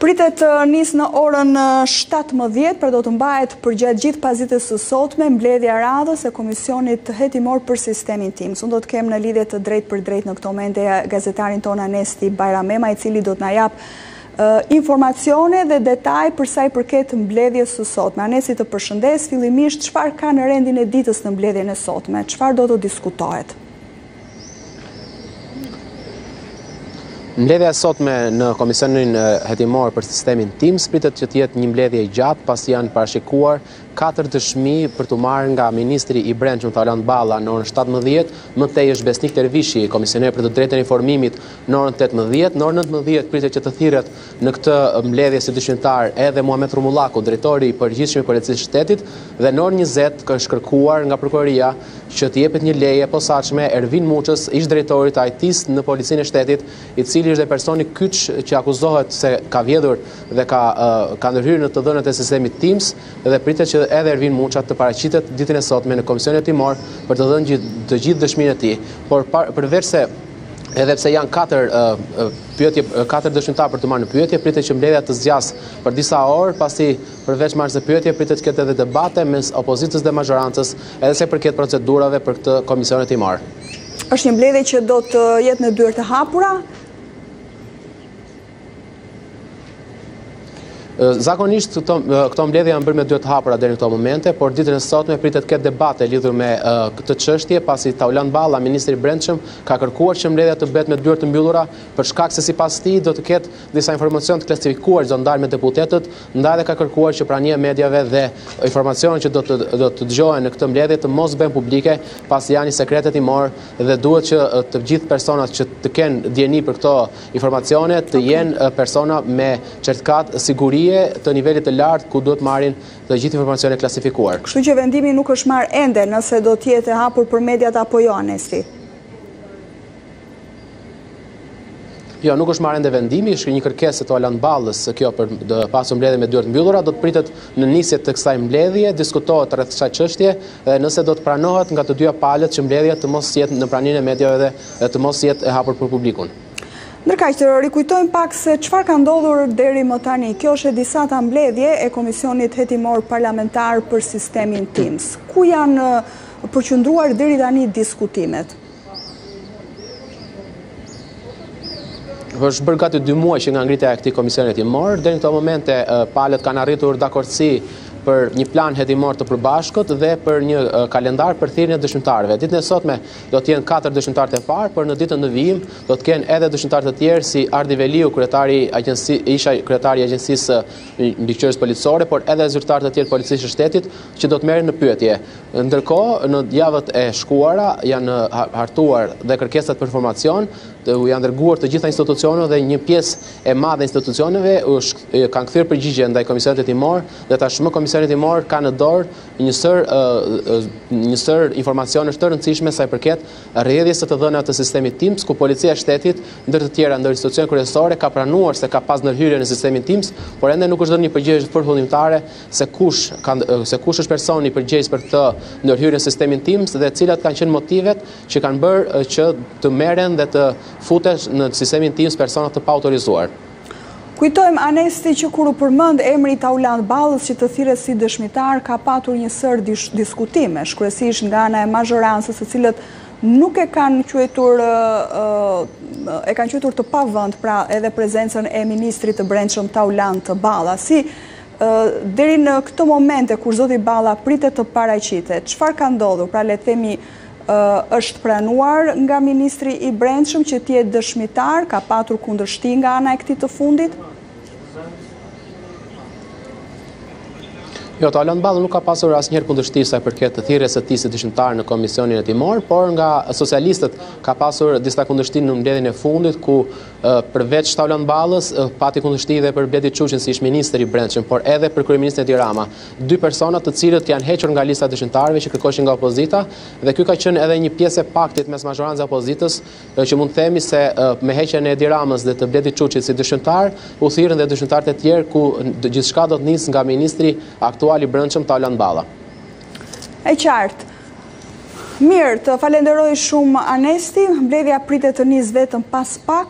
Pritet të nisë në orën 17, pra do të mbahet përgjatë gjithë pasdites së sotme, mbledhja e radhës e Komisionit Hetimor për Sistemin TIMS. Unë do të kem në lidhje të drejtpërdrejtë në këto momente gazetarin tonë Anesti Bajramema, i cili do të na japë informacione dhe detaje për sa i përket mbledhjes së sotme. Anesti të përshëndes, fillimisht, çfarë ka në rendin e ditës në mbledhjen e sotme? Çfarë do të diskutohet? Mbledhja e sotme në Komisionin Hetimor për Sistemin TIMS pritet që të jetë një mbledhje e gjatë pasi janë parashikuar katër dëshmi për t'u marrë nga ministri i Brendshëm Taulant Balla në orën 17, më tej është Besnik Dervishi, komisioner për të drejtën e informimit në orën 18, në orën 19 pritet që të thirret Në këtë mbledhje si dëshmitar edhe Muhamed Rrumullaku, drejtori i Përgjithshëm i Policisë së Shtetit dhe në orën njëzet është kërkuar nga prokuroria që t'i jepet një leje e posaçme Ervin Muçës, ish-drejtorit të IT-së në Policinë e Shtetit, i cili është dhe personi kyç që akuzohet se ka vjedhur dhe ka ka ndërhyrë në të dhënat e sistemit TIMS dhe pritet që edhe Ervin Muça të paraqitet ditën e sotme në Komisionin Hetimor për të dhënë të gjithë dëshminë e tij. Por përveçse edhe pse janë katër pyetje katër dëshmitar për të marrë në pyetje, pritet që mbledhja të zgjasë për disa orë, pasi përveç marrjes në pyetje pritet të ketë edhe debate mes opozitës dhe mazhorancës, edhe sa i përket procedurave për këtë komision hetimor. Është një mbledhje që do të jetë me dyer të hapura, Zakonisht këto këto mbledhje janë bërë me dyer të hapura deri në këto momente, por ditën e sotme pritet të ketë debate lidhur me uh, këtë çështje, pasi Taulant Balla, ministri i Brendshëm, ka kërkuar që mbledhja të bëhet me dyer të mbyllura, për shkak se sipas tij do të ketë disa informacione të klasifikuara që do ndajë me deputetët, ndaj dhe ka kërkuar që prania e mediave dhe informacionet që do të do të dëgjohen në këtë mbledhje të mos bëhen publike, pasi janë një sekret hetimor dhe duhet që të gjithë personat që të kenë dijeni për këto informacione të jenë persona me certifikatë sigurie të nivelit të lartë ku duhet të marrin të gjithë informacionin e klasifikuar. Kështu që vendimi nuk është marrë ende nëse do të jetë e hapur për mediat apo jo, Anesti. Jo, nuk është marrë ende vendimi, është një kërkesë e Taulant Ballës kjo për të pasur mbledhje me dyer të mbyllura, do të pritet në nisje të kësaj mbledhjeje, të diskutohet rreth kësaj çështjeje dhe nëse do të pranohet nga të dyja palët që mbledhja të mos jetë në praninë e mediave dhe dhe të mos jetë e hapur për publikun. Ndërkaq, të rikujtojmë pak se çfarë ka ndodhur deri më tani. Kjo është e disata mbledhje e Komisionit Hetimor Parlamentar për sistemin TIMS. Ku janë përqendruar deri tani diskutimet? është bërë gati dy muaj që nga ngritja e këtij komisioni hetimor. Deri në këto momente palët kanë arritur dakordësi për një plan hetimor të përbashkët dhe për një kalendar për thirrjen e dëshmitarëve. Ditën e sotme do të jenë katër dëshmitarët e parë, por në ditën në vijim do të kenë edhe dëshmitarë të tjerë si Ardi Veliu, kryetari i agjenci, ish-kryetari i agjencisë së mbikëqyrjes policore, por edhe zyrtarë të tjerë të policisë së shtetit që do të merren në pyetje. Ndërkohë, në javët e shkuara janë hartuar dhe kërkesat për informacion, u janë dërguar të gjitha institucioneve dhe një pjesë e madhe e institucioneve u kanë kthyer përgjigje ndaj komisionit hetimor dhe tashmë komisioni hetimor ka në dorë një sërë një sërë informacionesh të rëndësishme sa i përket rrjedhjes së të dhënave të sistemit TIMS, ku Policia e Shtetit, ndër të tjera ndër institucione kryesore, ka pranuar se ka pas ndërhyrje në sistemin TIMS, por ende nuk është dhënë një përgjigje përfundimtare se kush ka se kush është personi përgjegjës për këtë ndërhyrje në sistemin TIMS dhe cilat kanë qenë motivet që kanë bërë që të merren dhe të futen në sistemin TIMS persona të paautorizuar. Kujtojmë Anesti që kur u përmend emri i Taulant Ballës që të thirret si dëshmitar ka patur një sërë diskutimesh, kryesisht nga ana e mazhorancës të cilët nuk e kanë quajtur e kanë quajtur të pavend pra edhe prezencën e ministrit të Brendshëm Taulant Balla. Si deri në këto momente kur zoti Balla pritet të paraqitet, çfarë ka ndodhur? Pra le të themi Është pranuar nga ministri i Brendshëm që të jetë dëshmitar, ka patur kundërshti nga ana e këtij të fundit? Jo, Taulant Balla nuk ka pasur asnjëherë kundërshti sa i përket thirrjes së tij si dëshmitar në komisionin hetimor, por nga socialistët ka pasur disa kundërshti në mbledhjen e fundit ku përveç Taulant Ballës pati kundërshti dhe për Bledi Çuçin si ish-ministër i Brendshëm, por edhe për kryeministrin Edi Rama. dy persona të cilët janë hequr nga lista e dëshmitarëve që kërkoheshin nga opozita dhe ky ka qenë edhe një pjesë e paktit mes mazhorancës dhe opozitës që mund të themi se me heqjen e Edi Ramës dhe të Bledi Çuçit si dëshmitar u thirrën dhe dëshmitarët e tjerë ku gjithçka do të nisë nga ministri aktual i Brendshëm Taulant Balla. E qartë. Mirë, të falenderoj shumë Anesti, mbledhja pritet të nisë vetëm pas pak.